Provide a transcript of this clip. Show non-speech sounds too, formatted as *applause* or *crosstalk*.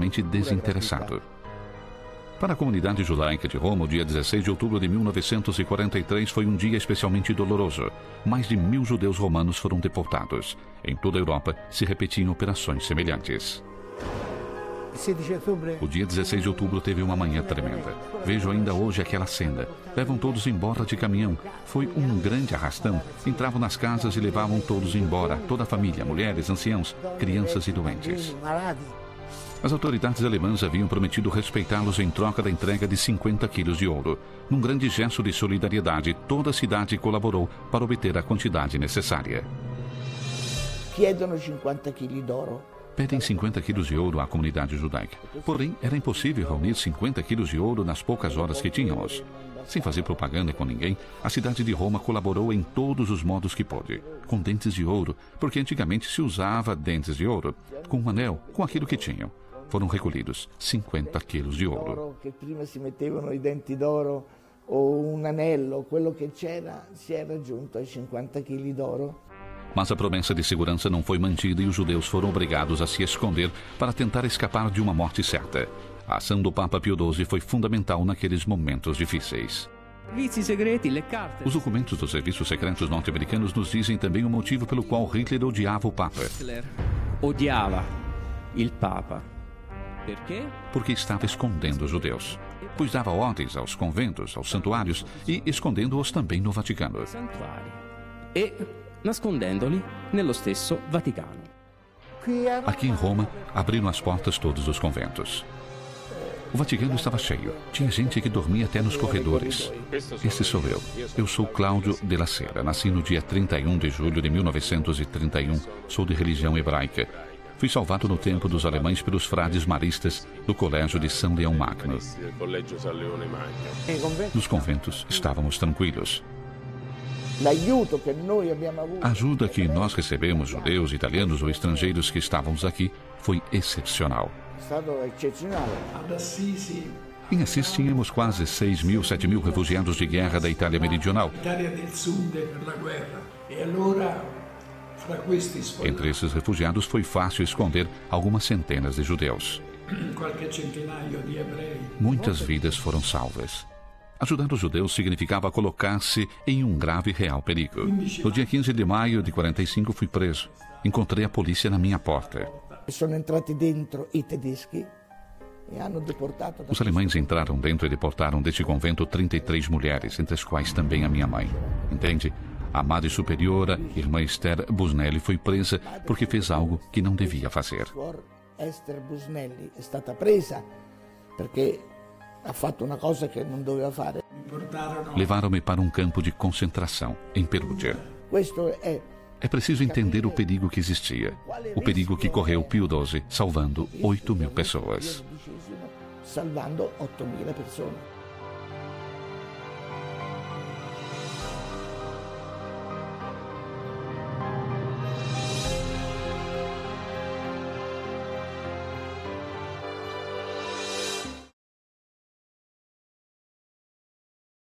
totalmente desinteressado. Para a comunidade judaica de Roma, o dia 16 de outubro de 1943 foi um dia especialmente doloroso. Mais de mil judeus romanos foram deportados. Em toda a Europa se repetiam operações semelhantes. O dia 16 de outubro teve uma manhã tremenda. Vejo ainda hoje aquela cena. Levam todos embora de caminhão. Foi um grande arrastão. Entravam nas casas e levavam todos embora. Toda a família, mulheres, anciãos, crianças e doentes. As autoridades alemãs haviam prometido respeitá-los em troca da entrega de 50 quilos de ouro. Num grande gesto de solidariedade, toda a cidade colaborou para obter a quantidade necessária. Chiedono 50 quilos de ouro. Pedem 50 quilos de ouro à comunidade judaica. Porém, era impossível reunir 50 quilos de ouro nas poucas horas que tínhamos. Sem fazer propaganda com ninguém, a cidade de Roma colaborou em todos os modos que pôde. Com dentes de ouro, porque antigamente se usava dentes de ouro. Com um anel, com aquilo que tinham foram recolhidos 50 quilos de ouro. Que prima si mettevano i denti d'oro o un anello, quello che c'era, si è raggiunto ai 50 kg d'oro. Mas a promessa de segurança não foi mantida e os judeus foram obrigados a se esconder para tentar escapar de uma morte certa. A ação do Papa Pio XII foi fundamental naqueles momentos difíceis. Os documentos dos serviços secretos norte-americanos nos dizem também o motivo pelo qual Hitler odiava o Papa. Hitler odiava o Papa porque estava escondendo os judeus, pois dava ordens aos conventos, aos santuários e escondendo-os também no Vaticano. E nascondendoli nello stesso Vaticano. Aqui em Roma, abriram as portas todos os conventos. O Vaticano estava cheio. Tinha gente que dormia até nos corredores. Esse sou eu. Eu sou Cláudio de la Sera. Nasci no dia 31 de julho de 1931. Sou de religião hebraica Fui salvado no tempo dos alemães pelos frades maristas do Colégio de São Leão Magno. Nos conventos estávamos tranquilos. A ajuda que nós recebemos, judeus, italianos ou estrangeiros que estávamos aqui, foi excepcional. Em Assis tínhamos quase 6 mil, 7 mil refugiados de guerra da Itália Meridional. Entre esses refugiados foi fácil esconder algumas centenas de judeus. *clears throat* Muitas vidas foram salvas. Ajudar os judeus significava colocar-se em um grave e real perigo. No dia 15 de maio de 45 fui preso. Encontrei a polícia na minha porta. Os alemães entraram dentro e deportaram deste convento 33 mulheres, entre as quais também a minha mãe. Entende? A Madre Superiora, irmã Esther Busnelli, foi presa porque fez algo que não devia fazer. Esther Busnelli è stata presa perché ha fatto doveva fare. Levaram-me para um campo de concentração em Perúdia. É preciso entender o perigo que existia. O perigo que correu Pio XII, salvando 8 mil pessoas. Salvando 8 mil pessoas.